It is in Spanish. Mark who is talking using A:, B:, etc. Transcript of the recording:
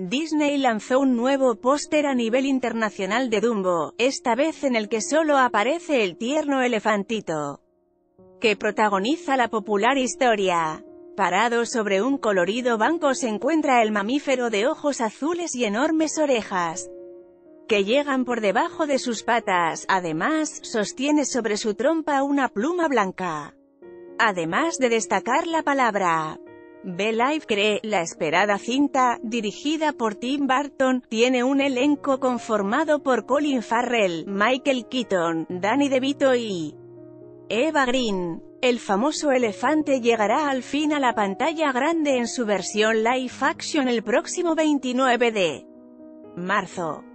A: Disney lanzó un nuevo póster a nivel internacional de Dumbo, esta vez en el que solo aparece el tierno elefantito que protagoniza la popular historia. Parado sobre un colorido banco se encuentra el mamífero de ojos azules y enormes orejas que llegan por debajo de sus patas, además, sostiene sobre su trompa una pluma blanca. Además de destacar la palabra B-Live cree, la esperada cinta, dirigida por Tim Burton, tiene un elenco conformado por Colin Farrell, Michael Keaton, Danny DeVito y Eva Green. El famoso elefante llegará al fin a la pantalla grande en su versión live action el próximo 29 de marzo.